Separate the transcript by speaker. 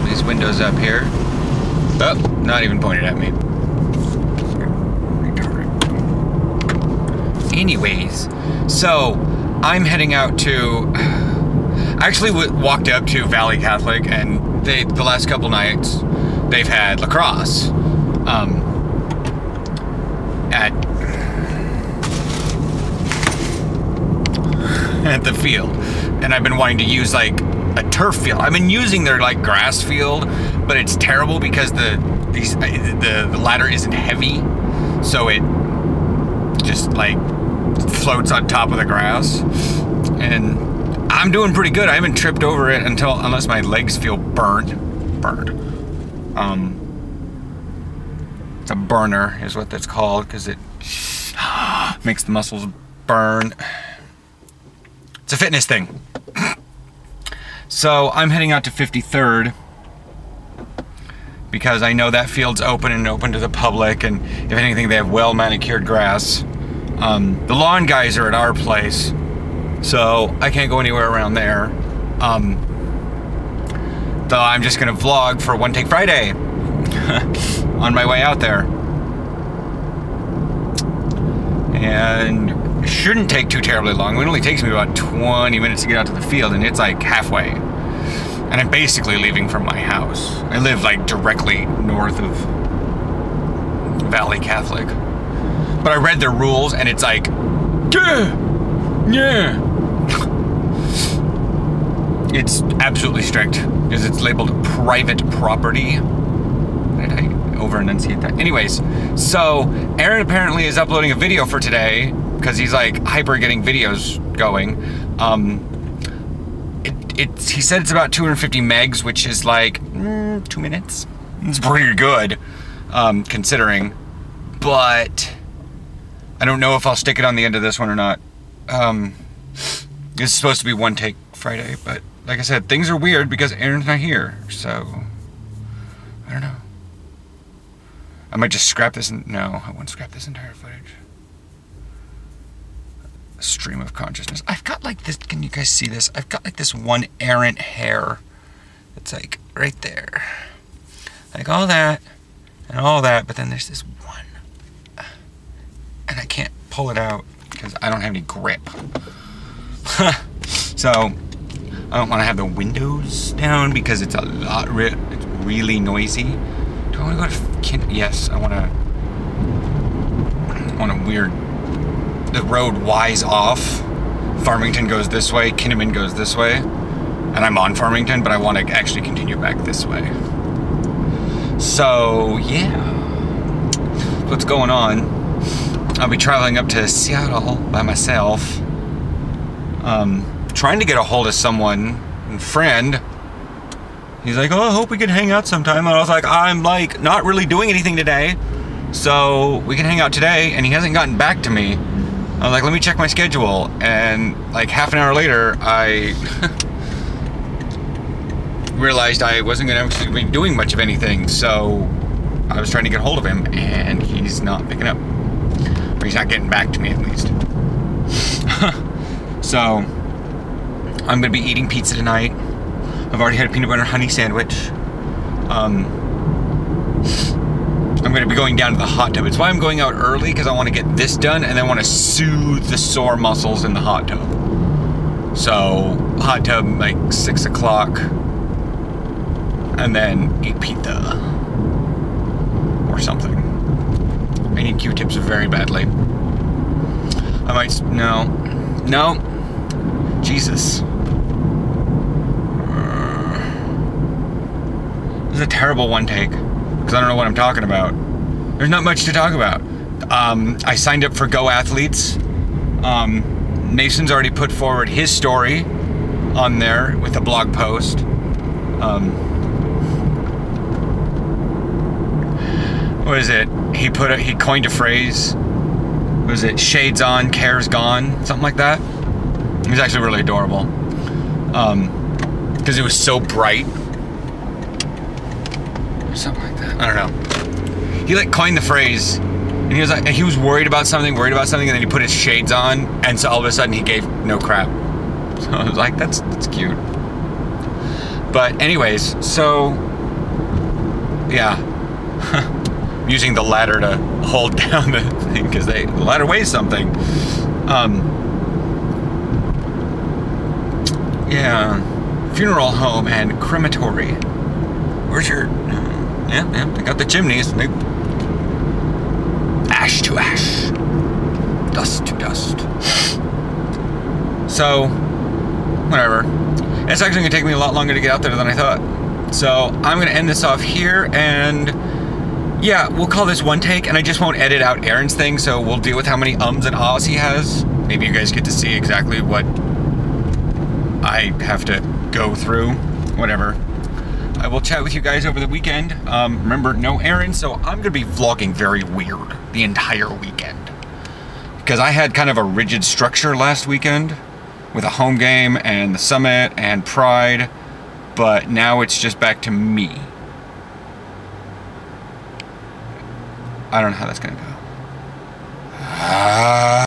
Speaker 1: all these windows up here. Oh, not even pointed at me. Anyways, so I'm heading out to. I actually walked up to Valley Catholic, and they the last couple nights they've had lacrosse um, at at the field, and I've been wanting to use like a turf field. I've been using their like grass field, but it's terrible because the these uh, the, the ladder isn't heavy, so it just like floats on top of the grass, and I'm doing pretty good. I haven't tripped over it until unless my legs feel burnt, burnt. Um, it's a burner is what that's called because it makes the muscles burn. It's a fitness thing. So I'm heading out to 53rd because I know that field's open and open to the public, and if anything, they have well manicured grass. Um, the lawn guys are at our place, so I can't go anywhere around there. Um, though I'm just gonna vlog for One Take Friday on my way out there. And it shouldn't take too terribly long. It only takes me about 20 minutes to get out to the field, and it's like halfway. And I'm basically leaving from my house. I live like directly north of Valley Catholic. But I read their rules, and it's like, yeah, yeah. It's absolutely strict because it's labeled private property. I over enunciate that? Anyways, so Aaron apparently is uploading a video for today because he's like hyper getting videos going. Um, it, it, he said it's about 250 megs, which is like mm, two minutes. It's pretty good, um, considering. But I don't know if I'll stick it on the end of this one or not. Um, this is supposed to be one take Friday, but like I said, things are weird because Aaron's not here. So I don't know. I might just scrap this. No, I won't scrap this entire footage. Stream of consciousness. I've got like this. Can you guys see this? I've got like this one errant hair. It's like right there. Like all that and all that, but then there's this one. Uh, and I can't pull it out because I don't have any grip. so I don't want to have the windows down because it's a lot. Re- it's really noisy. Do I want to go to? Kin- yes, I want to. I want a weird. The road Y's off. Farmington goes this way. Kinnaman goes this way, and I'm on Farmington, but I want to actually continue back this way. So yeah, what's going on? I'll be traveling up to Seattle by myself. Um, trying to get a hold of someone, friend. He's like, oh, I hope we can hang out sometime. And I was like, I'm like not really doing anything today, so we can hang out today. And he hasn't gotten back to me. I was like, let me check my schedule. And like half an hour later, I realized I wasn't going to be doing much of anything. So I was trying to get hold of him, and he's not picking up. Or he's not getting back to me, at least. so I'm going to be eating pizza tonight. I've already had a peanut butter honey sandwich. Um, I'm going to be going down to the hot tub. It's why I'm going out early because I want to get this done and then want to soothe the sore muscles in the hot tub. So, hot tub like 6 o'clock and then eat pizza or something. I need Q-tips very badly. I might, no, no, Jesus. This is a terrible one take because I don't know what I'm talking about. There's not much to talk about. Um, I signed up for Go Athletes. Um, Mason's already put forward his story on there with a blog post. Um, what is it? He put a, he coined a phrase. Was it shades on, cares gone, something like that? It was actually really adorable. Um, because it was so bright something like that. I don't know. He like coined the phrase, and he was like, he was worried about something, worried about something, and then he put his shades on, and so all of a sudden he gave no crap. So I was like, that's that's cute. But anyways, so yeah. Using the ladder to hold down the thing because they the ladder weighs something. Um, yeah, funeral home and crematory. Where's your? Yeah, yeah. They got the chimneys. They ash to ash, dust to dust. So, whatever. It's actually gonna take me a lot longer to get out there than I thought. So I'm gonna end this off here and yeah, we'll call this one take and I just won't edit out Aaron's thing, so we'll deal with how many ums and ahs he has. Maybe you guys get to see exactly what I have to go through. Whatever. I will chat with you guys over the weekend. Um, remember, no errands, so I'm gonna be vlogging very weird the entire weekend. Because I had kind of a rigid structure last weekend with a home game and the summit and pride, but now it's just back to me. I don't know how that's gonna go.